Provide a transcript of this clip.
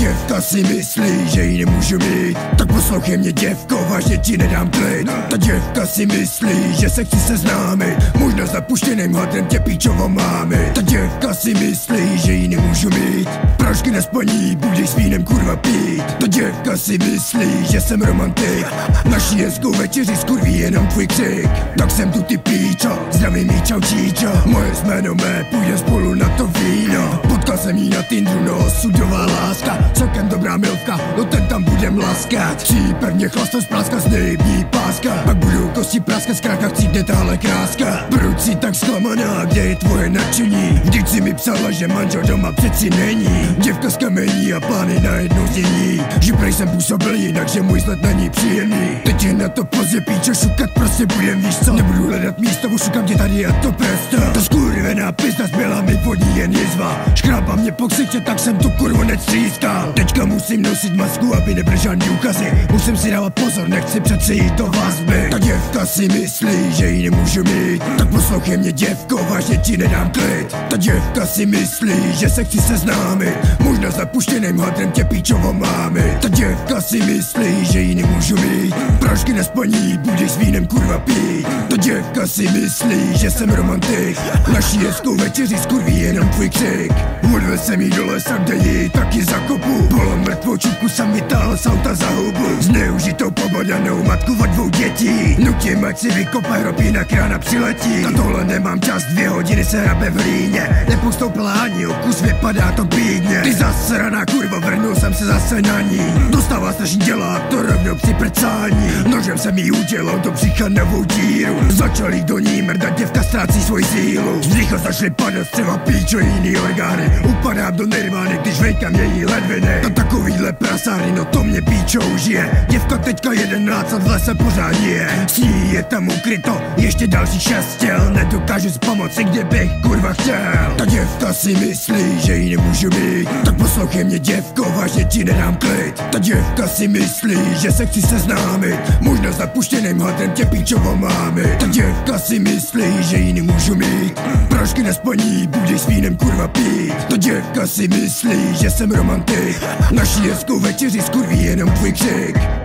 děvka si myslí, že ji nemůžu mít. Tak poslouchej mě děvko, vážně ti nedám klid. Ta děvka si myslí, že se chci seznámit. Možná s napuštěným hadrem tě píčovo máme Ta děvka si myslí, že ji nemůžu mít. Pražky nespaní, budeš s vínem kurva pít. Ta děvka si myslí, že jsem romantik. Naší hezkou večeři skurví jenom tvůj křik. Tak jsem tu ty píčo, zdravím jí čau číčo. Moje jméno mé, půjde spolu na to víno. Potkal jsem jí na Tindru, no sudová láska Celkem dobrá milka, no ten tam budem laskat prvně chlastat z práska, z nejbí páska. Pak budou kosti práskat, zkrátka chci tahle kráska. Proč si tak zklamaná, kde je tvoje nadšení? Vždyť si mi psala, že manžel doma přeci není. Děvka z kamení a plány na jednu znění. Že prej jsem působil jinak, že můj sled není příjemný. Teď je na to pozdě píče, šukat prostě budem, víš co? Nebudu hledat místo, šukám tě tady a to presto. To skurvená pizda zbyla mi vodní jen jizva Škrába mě po ksichtě, tak jsem tu kurvu necískal Teďka musím nosit masku, aby nebyl žádný úkazy Musím si dávat pozor, nechci přece jít do vazby. Ta děvka si myslí, že ji nemůžu mít. Tak poslouchej mě děvko, vážně ti nedám klid. Ta děvka si myslí, že se chci seznámit. Možná s napuštěným hadrem tě píčovo máme Ta děvka si myslí, že ji nemůžu mít. Pražky nespaní, budeš s vínem kurva pít. Ta děvka si myslí, že jsem romantik. Naší hezkou večeři skurví jenom tvůj křik. Odvez jsem jí do lesa, kde ji taky zakopu Bylo mrtvou čupku jsem vytáhl z auta za hubu. Zneužitou pobodanou matku od dvou dětí. Nutím, ať si vykopa hrob, jinak rána přiletí. Na tohle nemám čas, dvě hodiny se hrabe v líně Nepostoupila ani o kus, vypadá to bídně. Ty zasraná kurva, vrnul jsem se zase na ní. Dostává strašně dělat, to rovnou při prcání. Nožem jsem jí udělal do břicha novou díru Začal jí do ní mrdat, děvka ztrácí svoji sílu. Z břicha začaly padat třeba píčo jiný orgány Upadám do nirvány, když vejkám její ledviny. A takovýhle prasáry, no to mě píčo užije Děvka teďka jedenáct a v lese pořád je S ní je tam ukryto ještě další šest těl. Nedokážu s pomoci, kde bych kurva chtěl. Ta děvka si myslí, že ji nemůžu mít Tak poslouchej mě děvko, vážně ti nedám klid. Ta děvka si myslí, že se chci seznámit. Možná s napuštěným tě píčovo máme Ta děvka si myslí, že ji nemůžu mít Pražky nespaní, budeš s vínem kurva pít. Ta děvka si myslí, že jsem romantik. Naší hezkou večeři skurví jenom tvůj křik